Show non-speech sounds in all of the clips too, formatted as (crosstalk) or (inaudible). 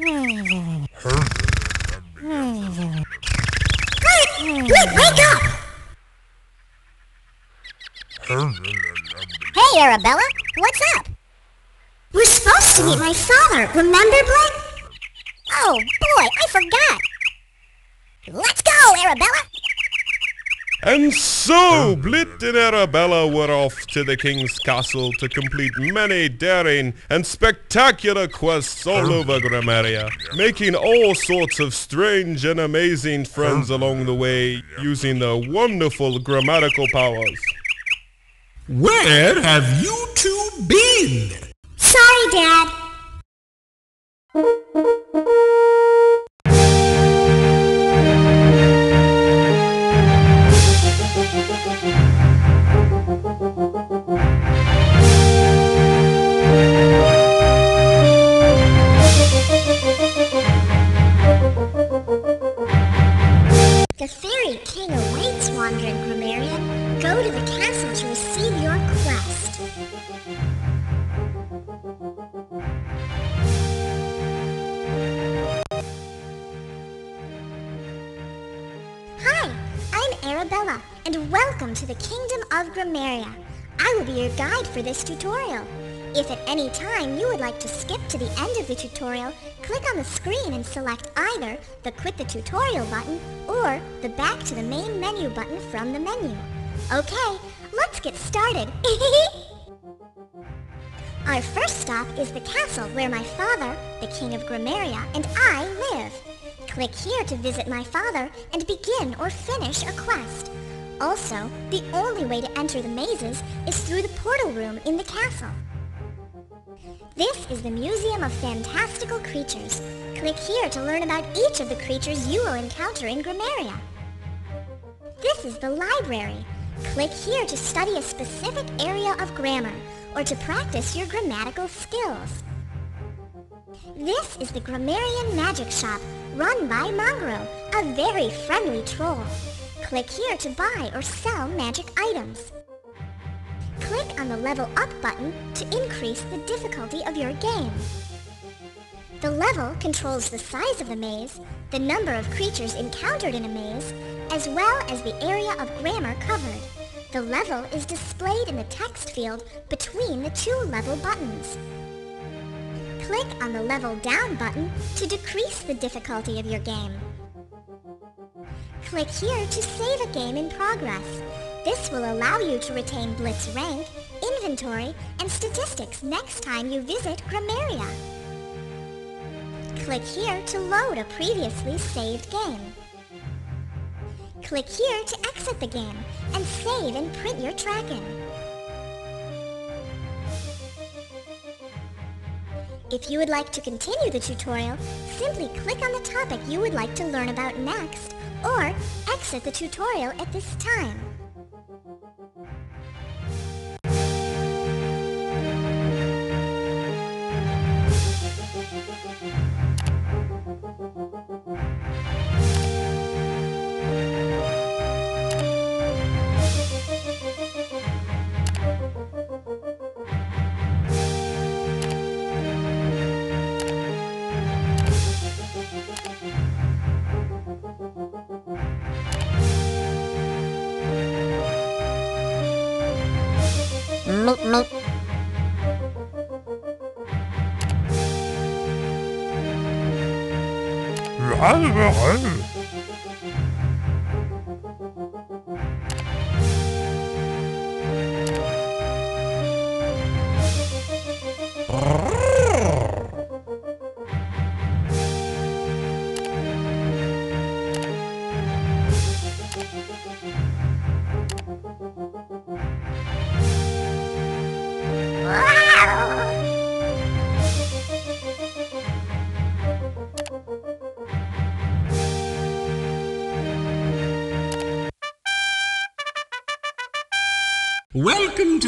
Wake up! Hey, Arabella, what's up? We're supposed to meet my father, remember, Blit? Oh, boy, I forgot. Let's go, Arabella! And so, Blit and Arabella were off to the king's castle to complete many daring and spectacular quests all over Grammaria, making all sorts of strange and amazing friends along the way using their wonderful grammatical powers. Where have you two been? Sorry, Dad. Arabella, and welcome to the Kingdom of Grammaria. I will be your guide for this tutorial. If at any time you would like to skip to the end of the tutorial, click on the screen and select either the Quit the Tutorial button or the Back to the Main Menu button from the menu. Okay, let's get started. (laughs) Our first stop is the castle where my father, the King of Grammaria, and I live. Click here to visit my father and begin or finish a quest. Also, the only way to enter the mazes is through the portal room in the castle. This is the Museum of Fantastical Creatures. Click here to learn about each of the creatures you will encounter in Grammaria. This is the library. Click here to study a specific area of grammar or to practice your grammatical skills. This is the Grammarian Magic Shop run by Mongrel, a very friendly troll. Click here to buy or sell magic items. Click on the Level Up button to increase the difficulty of your game. The level controls the size of the maze, the number of creatures encountered in a maze, as well as the area of grammar covered. The level is displayed in the text field between the two level buttons. Click on the Level Down button to decrease the difficulty of your game. Click here to save a game in progress. This will allow you to retain Blit's rank, inventory, and statistics next time you visit Grammaria. Click here to load a previously saved game. Click here to exit the game and save and print your tracking. If you would like to continue the tutorial, simply click on the topic you would like to learn about next, or exit the tutorial at this time. Meep meep. Welcome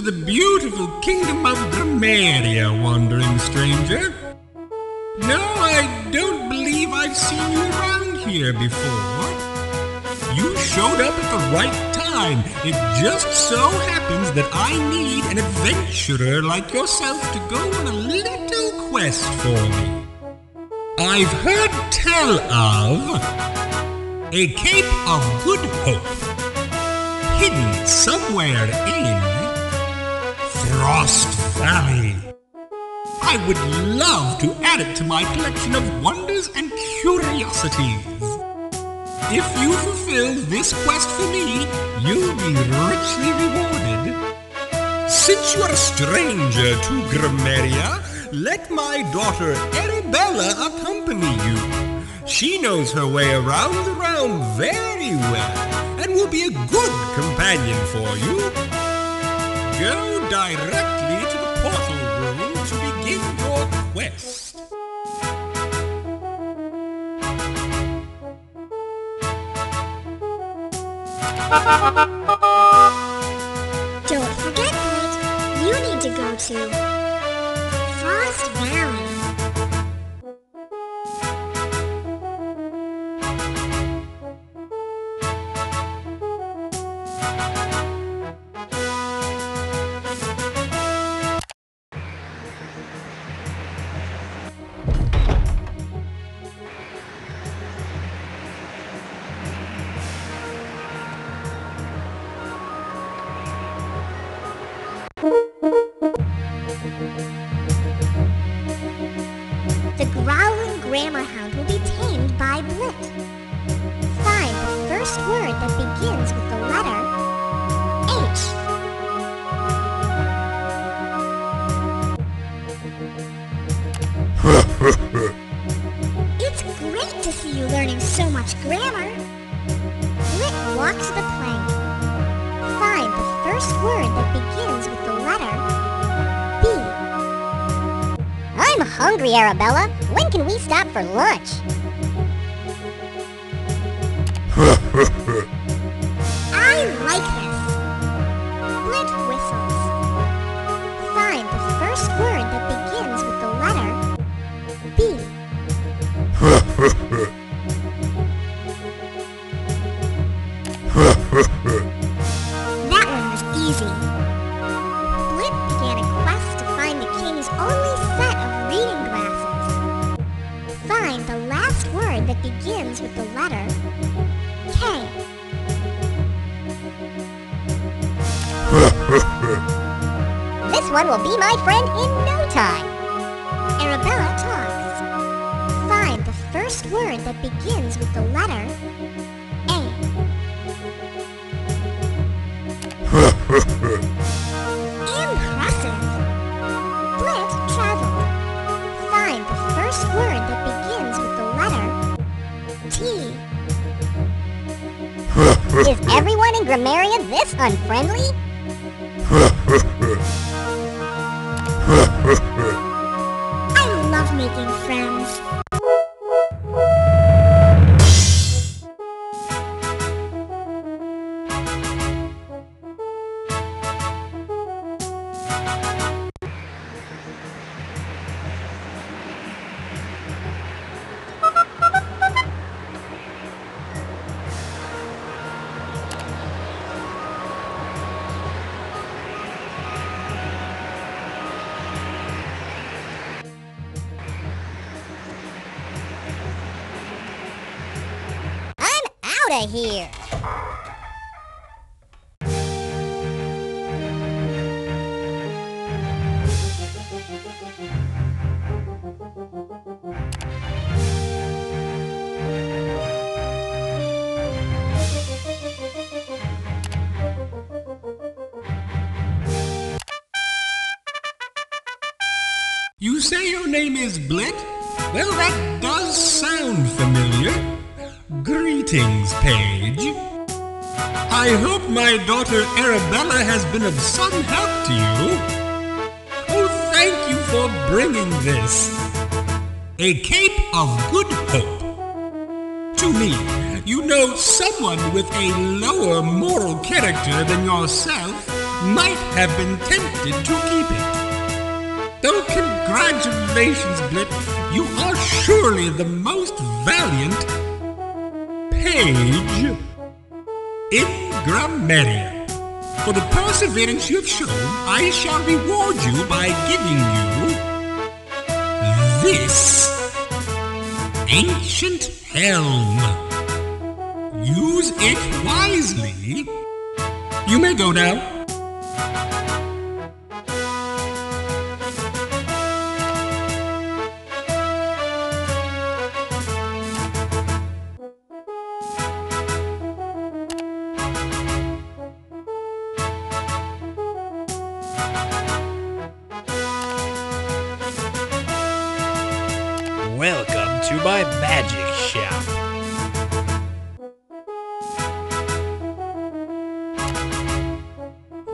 to the beautiful kingdom of Grammaria, wandering stranger. No, I don't believe I've seen you around here before. You showed up at the right time. It just so happens that I need an adventurer like yourself to go on a little quest for me. I've heard tell of a Cape of Good Hope hidden somewhere in Frost Valley. I would love to add it to my collection of wonders and curiosities. If you fulfill this quest for me, you'll be richly rewarded. Since you're a stranger to Grammaria, let my daughter Arabella accompany you. She knows her way around the realm very well and will be a good companion for you. Go directly to the portal room to begin your quest. Don't forget, Blit, you need to go to grammar. Blit walk to the plank. Find the first word that begins with the letter B. I'm hungry, Arabella. When can we stop for lunch? One will be my friend in no time. Arabella talks. Find the first word that begins with the letter A. Impressive. Blit traveled. Find the first word that begins with the letter T. Is everyone in Grammaria this unfriendly? Out of here. You say your name is Blit? Well, that does sound familiar. Greetings. I hope my daughter Arabella has been of some help to you. Oh, thank you for bringing this. A Cape of Good Hope. To me, you know someone with a lower moral character than yourself might have been tempted to keep it. Though congratulations, Blip, you are surely the most valiant page in Grammaria. For the perseverance you have shown, I shall reward you by giving you this ancient helm. Use it wisely. You may go now.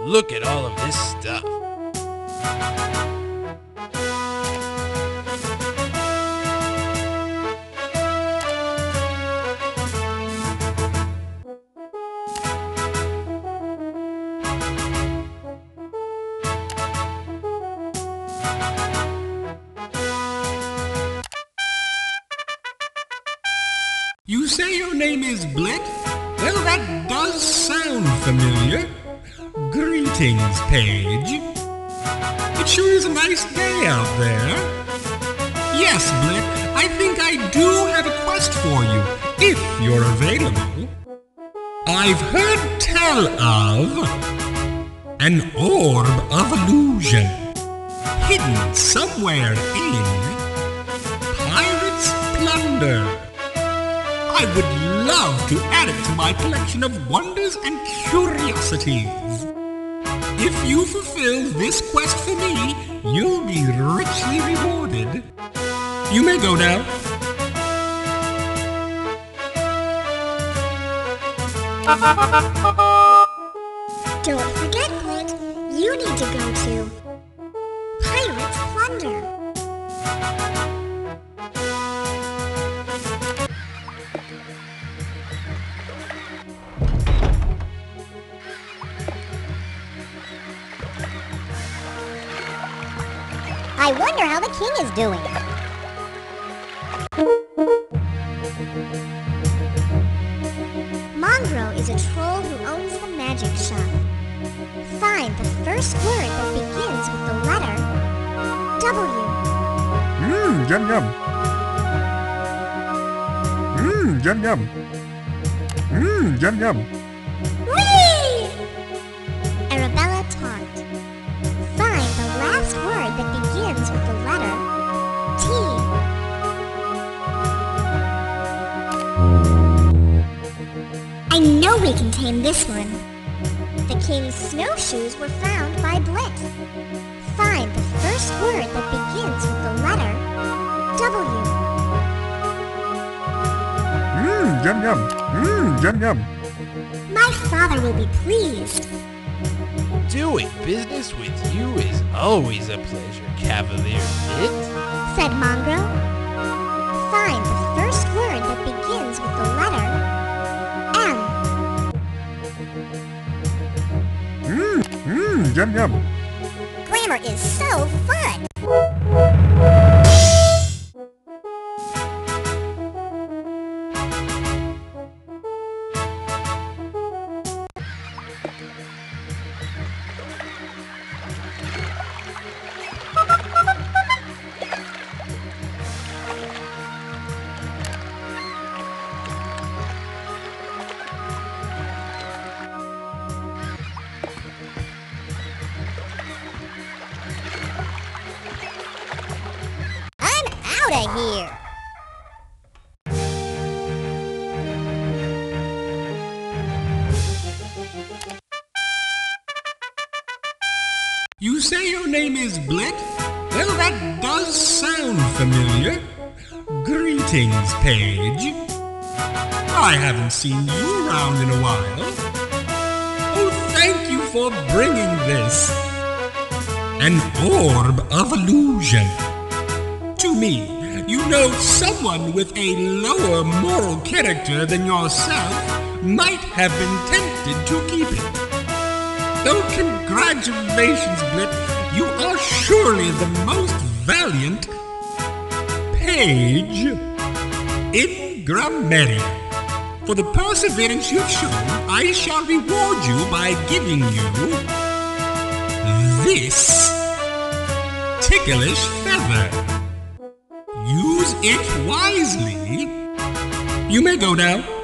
Look at all of this stuff. You say your name is Blit? Well, that does sound familiar. Page. It sure is a nice day out there. Yes, Blit, I think I do have a quest for you, if you're available. I've heard tell of an orb of illusion hidden somewhere in Pirate's Plunder. I would love to add it to my collection of wonders and curiosities. If you fulfill this quest for me, you'll be richly rewarded. You may go now. Don't forget, Clint, you need to go to Pirate's Plunder. I wonder how the king is doing. Mongrel is a troll who owns the magic shop. Find the first word that begins with the letter W. Mmm, yum yum. Mmm, yum yum. Mmm, yum yum. We can tame this one. The king's snowshoes were found by Blit. Find the first word that begins with the letter W. Mmm, yum yum. Mmm, yum yum. My father will be pleased. Doing business with you is always a pleasure, Cavalier Blit. said Mongrel. Find the yum yum. Grammar is so fun. You say your name is Blit? Well, that does sound familiar. Greetings, Page. I haven't seen you around in a while. Oh, thank you for bringing this. An orb of illusion. To me, you know someone with a lower moral character than yourself might have been tempted to keep it. Oh, congratulations, Blit. You are surely the most valiant page in Grammaria. For the perseverance you've shown, I shall reward you by giving you this ticklish feather. Use it wisely. You may go now.